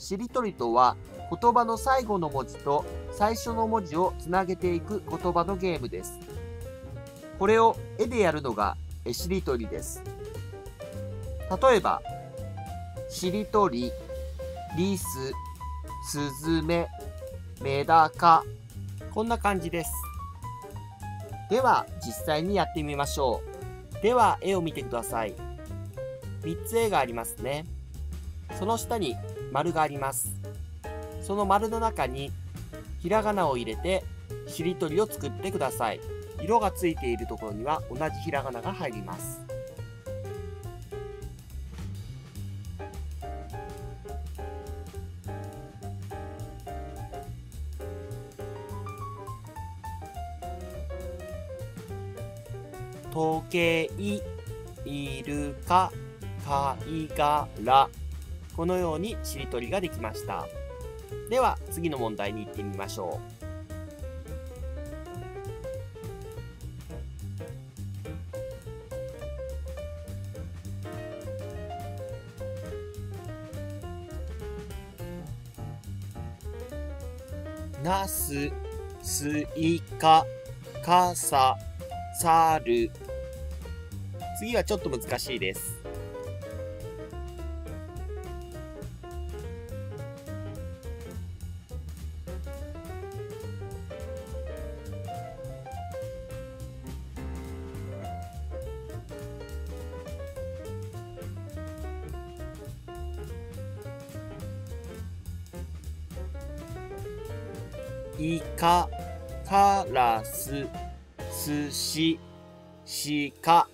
しりとりとは言葉の最後の文字と最初の文字をつなげていく言葉のゲームです。これを絵でやるのが絵しりとりです。例えば、しりとり、リス、スズメ、メダカ、こんな感じです。では、実際にやってみましょう。では、絵を見てください。3つ絵がありますね。その下に丸があります。その丸の中にひらがなを入れてしりとりを作ってください。色がついているところには同じひらがなが入ります。時計、イルカ、貝殻。このようにしりとりができました。では次の問題に行ってみましょう。ナス、スイカ、カサ、サル。次はちょっと難しいです。イカ、カラス、寿司、鹿。